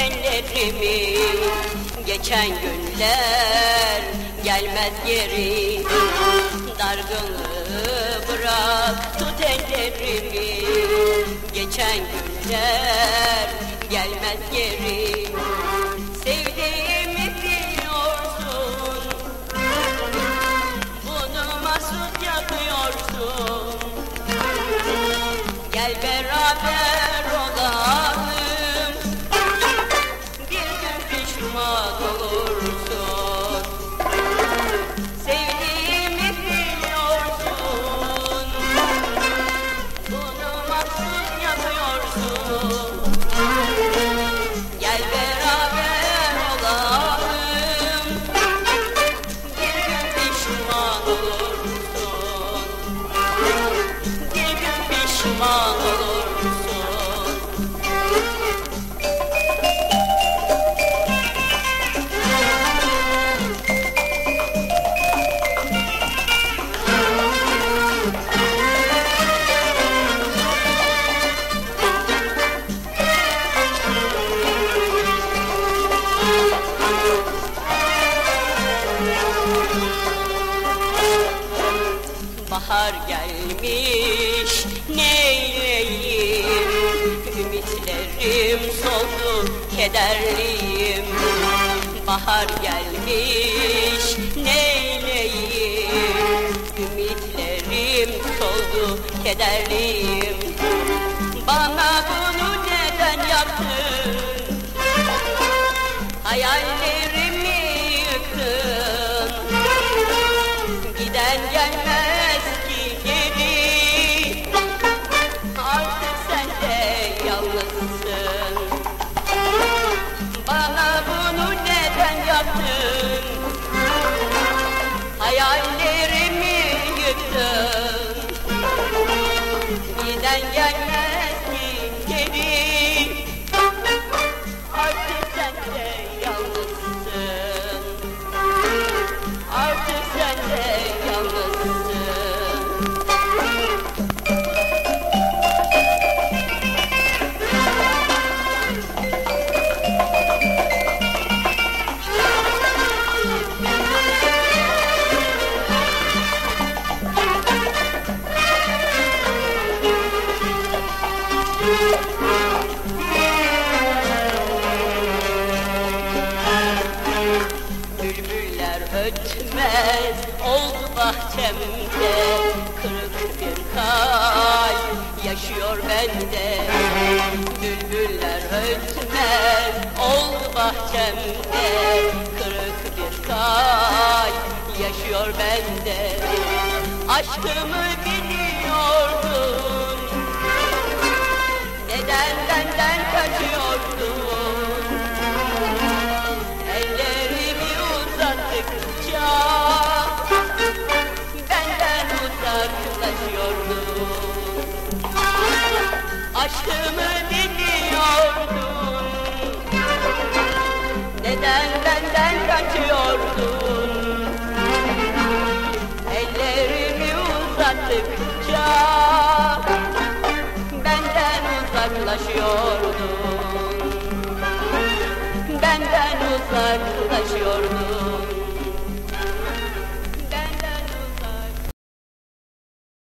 ellerimi. Geçen günler gelmez geri. Dargınlığı bırak tut ellerimi. Geçen günler gelmez geri. Sevdiğimi biliyorsun. Bunu masum yapıyorsun pişman olursun Sevdiğimi biliyorsun yapıyorsun Gel beraber olalım. Bir pişman olursun. Bir pişman olursun Bahar gelmiş neyleyim? Ümitlerim soldu kederliyim. Bahar gelmiş neyleyim? Ümitlerim soldu kederliyim. Bana bunu neden yaptın? Hayallerimi yıktın. Giden gelmez yaptın Hayallerimi yıktın. Giden gelmez Bülbüller ötmez oldu bahçemde. Kırık bir kalp yaşıyor bende. Bülbüller ötmez oldu bahçemde. Kırık bir kalp yaşıyor bende. Aşkımı biliyordun Aşkımı biliyordun Neden benden kaçıyordun? Ellerimi uzattıkça uzaklaşıyordun Benden uzaklaşıyordun